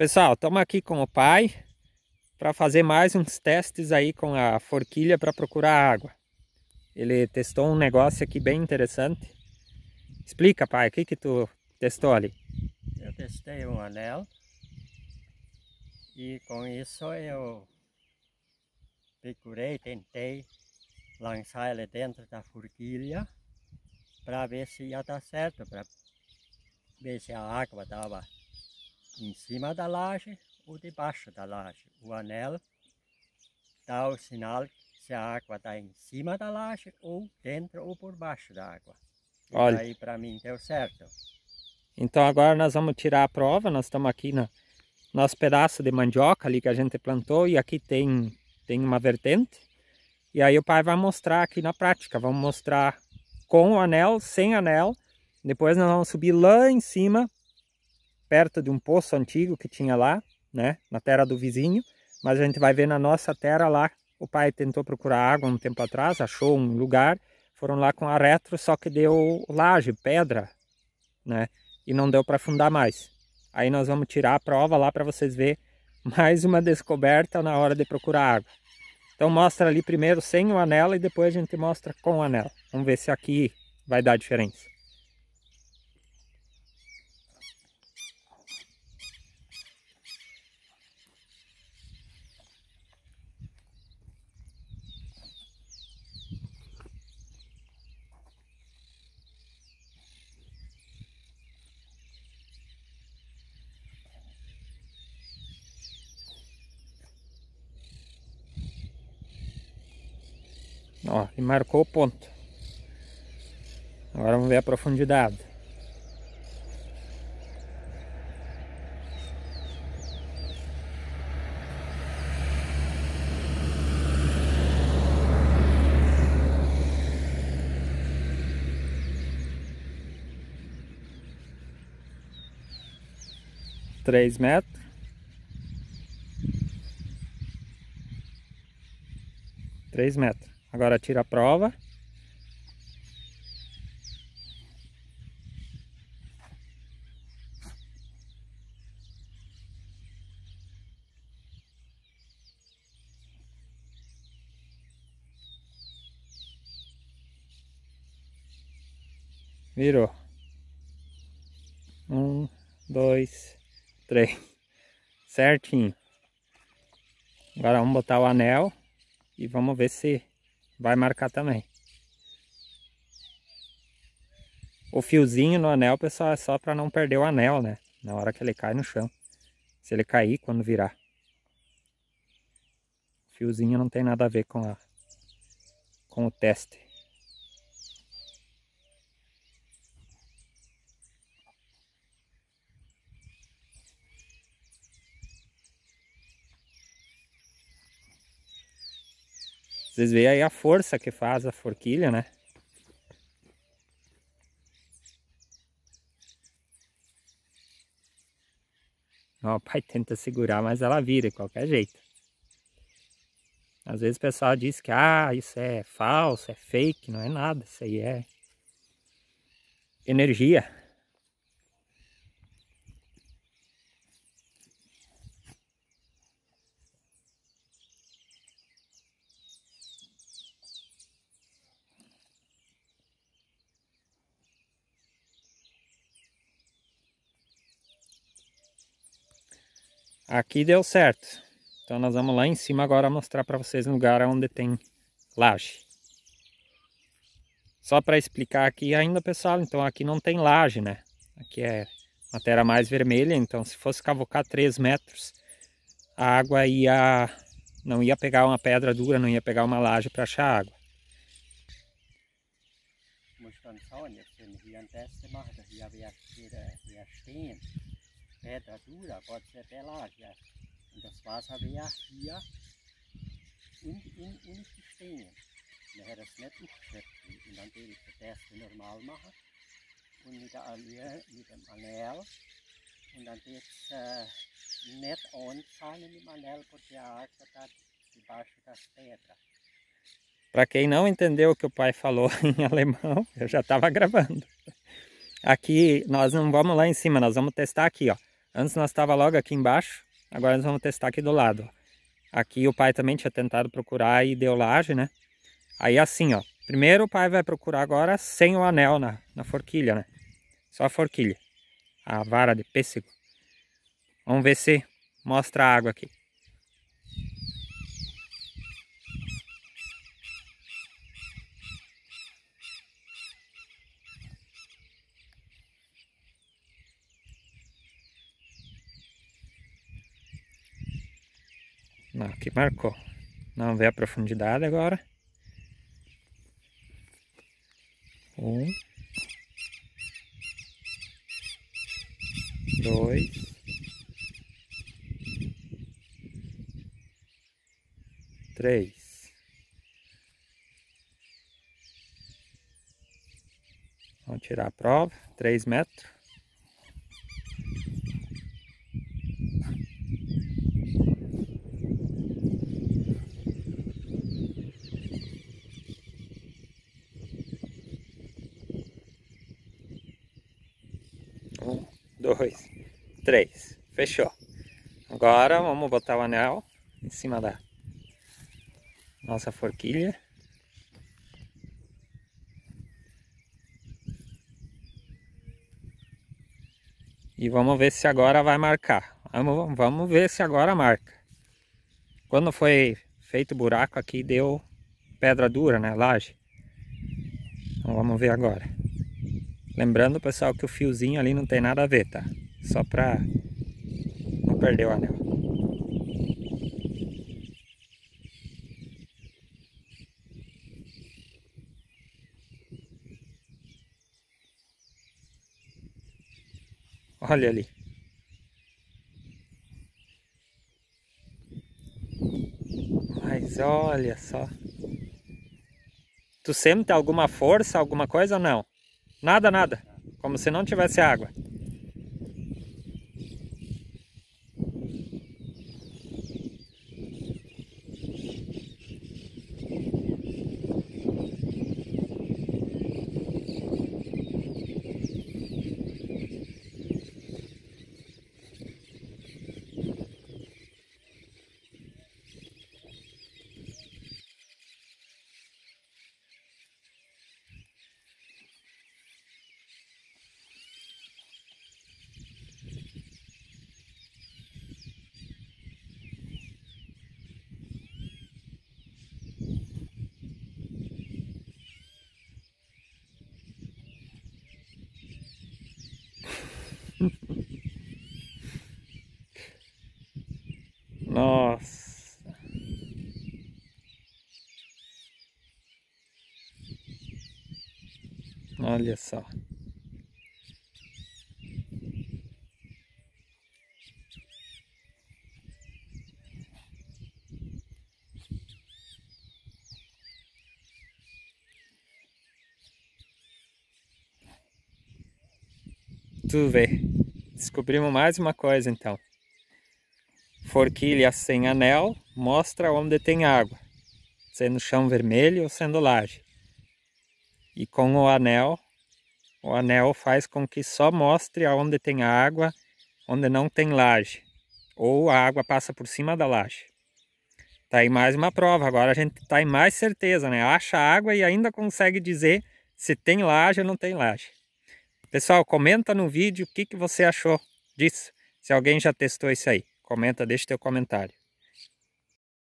Pessoal, estamos aqui com o pai para fazer mais uns testes aí com a forquilha para procurar água. Ele testou um negócio aqui bem interessante. Explica, pai, o que que tu testou ali? Eu testei um anel e com isso eu procurei, tentei lançar ele dentro da forquilha para ver se ia dar certo, para ver se a água estava em cima da laje ou debaixo da laje. O anel dá o sinal se a água está em cima da laje ou dentro ou por baixo da água. E Olha. aí para mim deu certo. Então agora nós vamos tirar a prova, nós estamos aqui no nosso pedaço de mandioca ali que a gente plantou e aqui tem, tem uma vertente. E aí o pai vai mostrar aqui na prática, vamos mostrar com o anel, sem anel. Depois nós vamos subir lá em cima, perto de um poço antigo que tinha lá, né, na terra do vizinho. Mas a gente vai ver na nossa terra lá, o pai tentou procurar água um tempo atrás, achou um lugar, foram lá com a retro, só que deu laje, pedra, né, e não deu para afundar mais. Aí nós vamos tirar a prova lá para vocês verem mais uma descoberta na hora de procurar água. Então mostra ali primeiro sem o anel e depois a gente mostra com o anel. Vamos ver se aqui vai dar diferença. Ó, e marcou o ponto. Agora vamos ver a profundidade. Três metros. Três metros. Agora tira a prova. Virou. Um, dois, três. Certinho. Agora vamos botar o anel e vamos ver se vai marcar também. O fiozinho no anel, pessoal, é só para não perder o anel, né? Na hora que ele cai no chão. Se ele cair quando virar. O fiozinho não tem nada a ver com, a, com o teste. Vocês veem aí a força que faz a forquilha, né? O pai tenta segurar, mas ela vira de qualquer jeito. Às vezes o pessoal diz que ah, isso é falso, é fake, não é nada, isso aí é energia. Aqui deu certo. Então nós vamos lá em cima agora mostrar para vocês um lugar onde tem laje. Só para explicar aqui ainda, pessoal, então aqui não tem laje, né? Aqui é uma terra mais vermelha, então se fosse cavocar 3 metros, a água ia não ia pegar uma pedra dura, não ia pegar uma laje para achar água. Pedra dura, pode ser até laje. Und das Wasser wäre hier in, in, in die Steine. Wir hätten es nicht aufgeschöpft. Und dann würde ich den Test normal machen. Und mit, der Allure, mit dem Anel. Und dann wird es äh, nicht anzahlen mit dem Anel, porque a água está debaixo das pedras. Para quem não entendeu o que o pai falou em alemão, eu já estava gravando. Aqui nós não vamos lá em cima, nós vamos testar aqui, ó. Antes nós estava logo aqui embaixo, agora nós vamos testar aqui do lado. Aqui o pai também tinha tentado procurar e deu laje, né? Aí assim, ó. Primeiro o pai vai procurar agora sem o anel na, na forquilha, né? Só a forquilha. A vara de pêssego. Vamos ver se mostra a água aqui. Não, aqui marcou. Não vê a profundidade agora. Um. Dois. Três. Vamos tirar a prova. Três metros. Um, dois, três. Fechou. Agora vamos botar o anel em cima da nossa forquilha. E vamos ver se agora vai marcar. Vamos, vamos ver se agora marca. Quando foi feito o buraco aqui, deu pedra dura, né? Laje. Então vamos ver agora. Lembrando, pessoal, que o fiozinho ali não tem nada a ver, tá? Só pra não perder o anel. Olha ali. Mas olha só. Tu sente alguma força, alguma coisa ou não? Nada, nada. Como se não tivesse água. Nossa. Olha só. Tu vê. Descobrimos mais uma coisa então. Forquilha sem anel mostra onde tem água, sendo chão vermelho ou sendo laje. E com o anel, o anel faz com que só mostre aonde tem água, onde não tem laje. Ou a água passa por cima da laje. Tá aí mais uma prova, agora a gente tá em mais certeza, né? Acha água e ainda consegue dizer se tem laje ou não tem laje. Pessoal, comenta no vídeo o que, que você achou disso. Se alguém já testou isso aí. Comenta, deixa teu comentário.